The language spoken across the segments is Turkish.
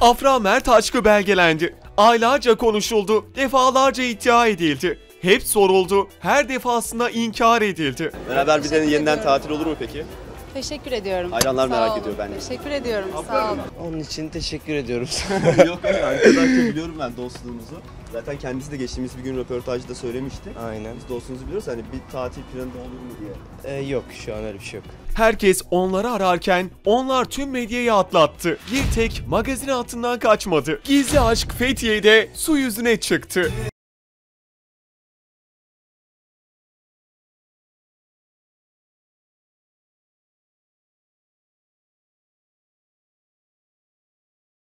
Afra Mert aşkı belgelendi. Aylarca konuşuldu, defalarca iddia edildi. Hep soruldu, her defasında inkar edildi. Beraber bir de yeniden tatil olur mu peki? Teşekkür ediyorum. Hayranlar Sağ merak olun. ediyor bence. Teşekkür ediyorum. Sağ olun. Onun için teşekkür ediyorum. Yok hayır arkadaşça biliyorum ben dostluğunuzu. Zaten kendisi de geçtiğimiz bir gün röportajda söylemişti. Aynen. Biz dostluğunuzu biliyoruz hani bir tatil planında olur mu diye. Ee, yok şu an öyle bir şey yok. Herkes onları ararken onlar tüm medyayı atlattı. Bir tek magazin altından kaçmadı. Gizli aşk Fethiye'de su yüzüne çıktı.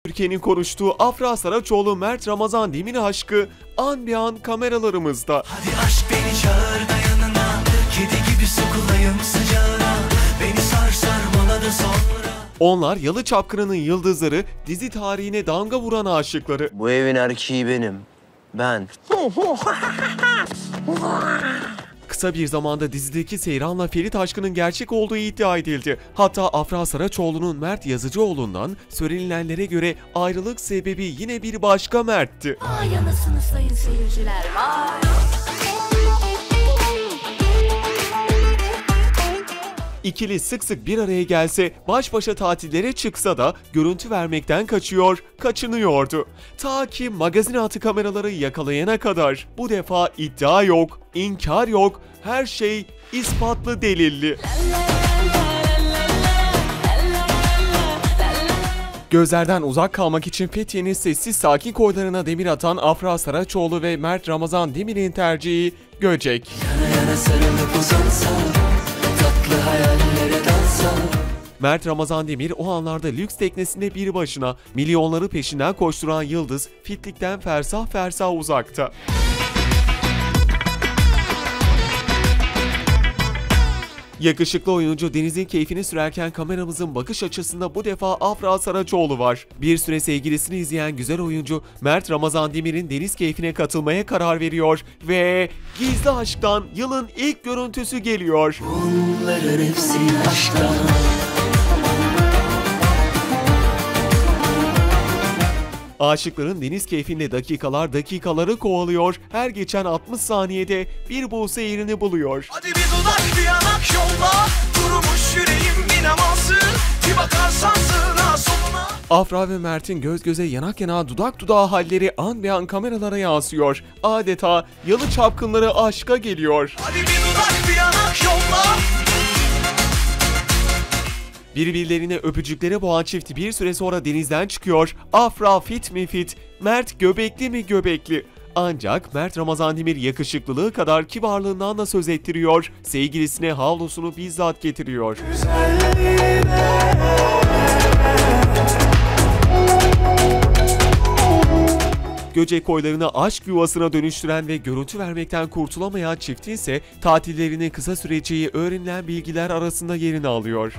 Türkiye'nin konuştuğu Afra Saraçoğlu Mert Ramazan Demir aşkı an bir an kameralarımızda. Hadi aşk beni çağır da yanına Kedi gibi sokulayım sıcağına Beni sar sarmala da sonra Onlar Yalı Çapkını'nın yıldızları, dizi tarihine damga vuran aşıkları. Bu evin erkeği benim. Ben. Kısa bir zamanda dizideki Seyran'la Ferit aşkının gerçek olduğu iddia edildi. Hatta Afra Saraçoğlu'nun Mert Yazıcıoğlu'ndan söylenilenlere göre ayrılık sebebi yine bir başka Mert'ti. Vay anasını sayın seyirciler vay. İkili sık sık bir araya gelse, baş başa tatillere çıksa da görüntü vermekten kaçıyor, kaçınıyordu. Ta ki magazin altı kameraları yakalayana kadar. Bu defa iddia yok, inkar yok, her şey ispatlı delilli. Gözlerden uzak kalmak için Fethiye'nin sessiz sakin koylarına demir atan Afra Saraçoğlu ve Mert Ramazan Demir'in tercihi Göcek. Yana yana uzansa Tatlı dalsa Mert Ramazan Demir o anlarda lüks teknesinde bir başına milyonları peşinden koşturan Yıldız fitlikten fersah fersah uzakta. Yakışıklı oyuncu Deniz'in keyfini sürerken kameramızın bakış açısında bu defa Afra Saraçoğlu var. Bir süre sevgilisini izleyen güzel oyuncu Mert Ramazan Demir'in deniz keyfine katılmaya karar veriyor ve gizli aşktan yılın ilk görüntüsü geliyor. Bunların hepsi aşktan Aşıkların deniz keyfinde dakikalar dakikaları kovalıyor, her geçen 60 saniyede bir Buse yerini buluyor. Hadi bir dudak bir yanak yolla Durmuş yüreğim inanamazsın Bir bakarsan sığına soluna Afra ve Mert'in göz göze yanak yana dudak dudağa halleri an be an kameralara yansıyor. Adeta yalı çapkınları aşka geliyor. Hadi bir dudak bir yanak Birbirlerine öpücükleri boğan çift bir süre sonra denizden çıkıyor. Afra fit mi fit, Mert göbekli mi göbekli. Ancak Mert Ramazan Demir yakışıklılığı kadar kibarlığından da söz ettiriyor. Sevgilisine havlusunu bizzat getiriyor. Göcek koylarını aşk yuvasına dönüştüren ve görüntü vermekten kurtulamayan çiftin ise tatillerinin kısa süreceği öğrenilen bilgiler arasında yerini alıyor.